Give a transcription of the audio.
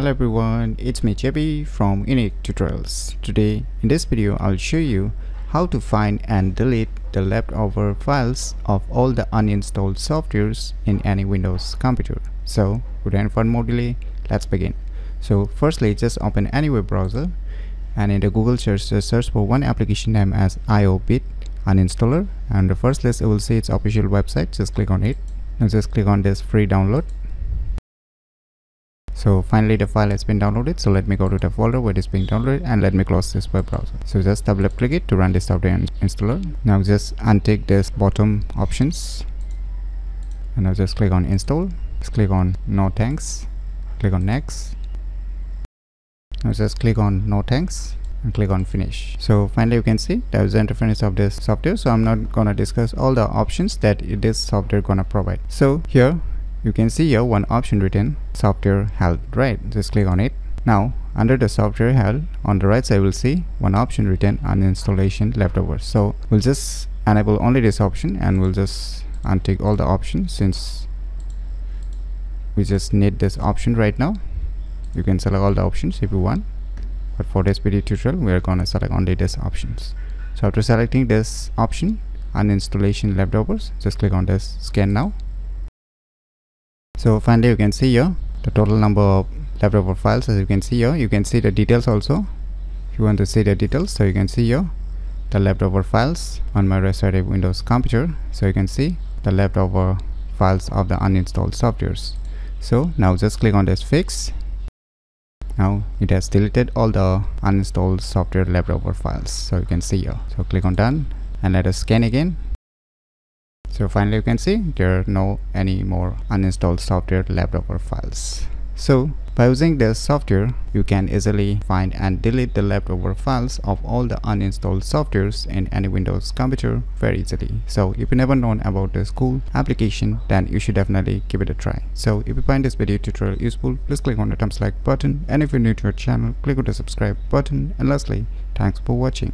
Hello everyone, it's me JB from Unique Tutorials. Today in this video I'll show you how to find and delete the leftover files of all the uninstalled softwares in any Windows computer. So without further more delay, let's begin. So firstly just open any web browser and in the Google search just search for one application name as IOBit uninstaller and the first list you will see its official website just click on it now just click on this free download so finally the file has been downloaded. So let me go to the folder where it is being downloaded and let me close this web browser. So just double click it to run this software installer now just untick this bottom options. And now just click on install. Just click on no thanks. Click on next. Now just click on no thanks and click on finish. So finally you can see there's the interface of this software. So i'm not gonna discuss all the options that this software gonna provide. So here you can see here one option written software health right? Just click on it. Now under the software health on the right side we'll see one option written uninstallation leftovers so we'll just enable only this option and we'll just untick all the options since we just need this option right now. You can select all the options if you want but for this video tutorial we are gonna select only this options. So after selecting this option uninstallation leftovers just click on this scan now so finally you can see here the total number of leftover files. As you can see here you can see the details also. If you want to see the details so you can see here the leftover files on my restorative windows computer. So you can see the leftover files of the uninstalled softwares. So now just click on this fix. Now it has deleted all the uninstalled software leftover files. So you can see here. So click on done and let us scan again so finally you can see there are no any more uninstalled software leftover files. So by using this software you can easily find and delete the leftover files of all the uninstalled softwares in any windows computer very easily. So if you never known about this cool application then you should definitely give it a try. So if you find this video tutorial useful please click on the thumbs like button. And if you're new to our channel click on the subscribe button. And lastly thanks for watching